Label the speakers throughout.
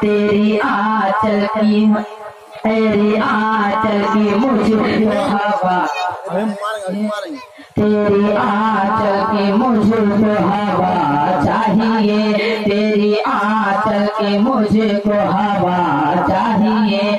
Speaker 1: तेरी आचल की तेरी आचल की मुझे हवा तेरी आचल की मुझे हवा चाहिए तेरी आचल की मुझे को हवा चाहिए।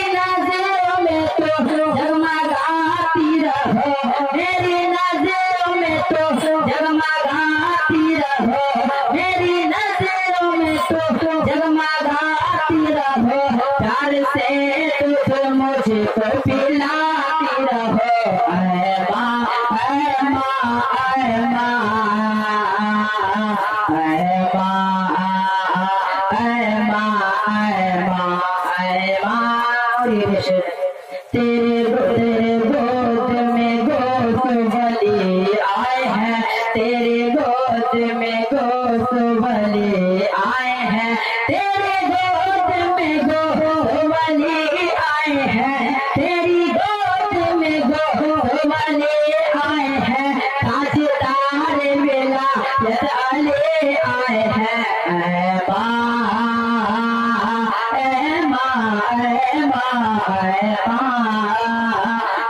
Speaker 1: में घोष भले आए हैं तेरे गोद में गोद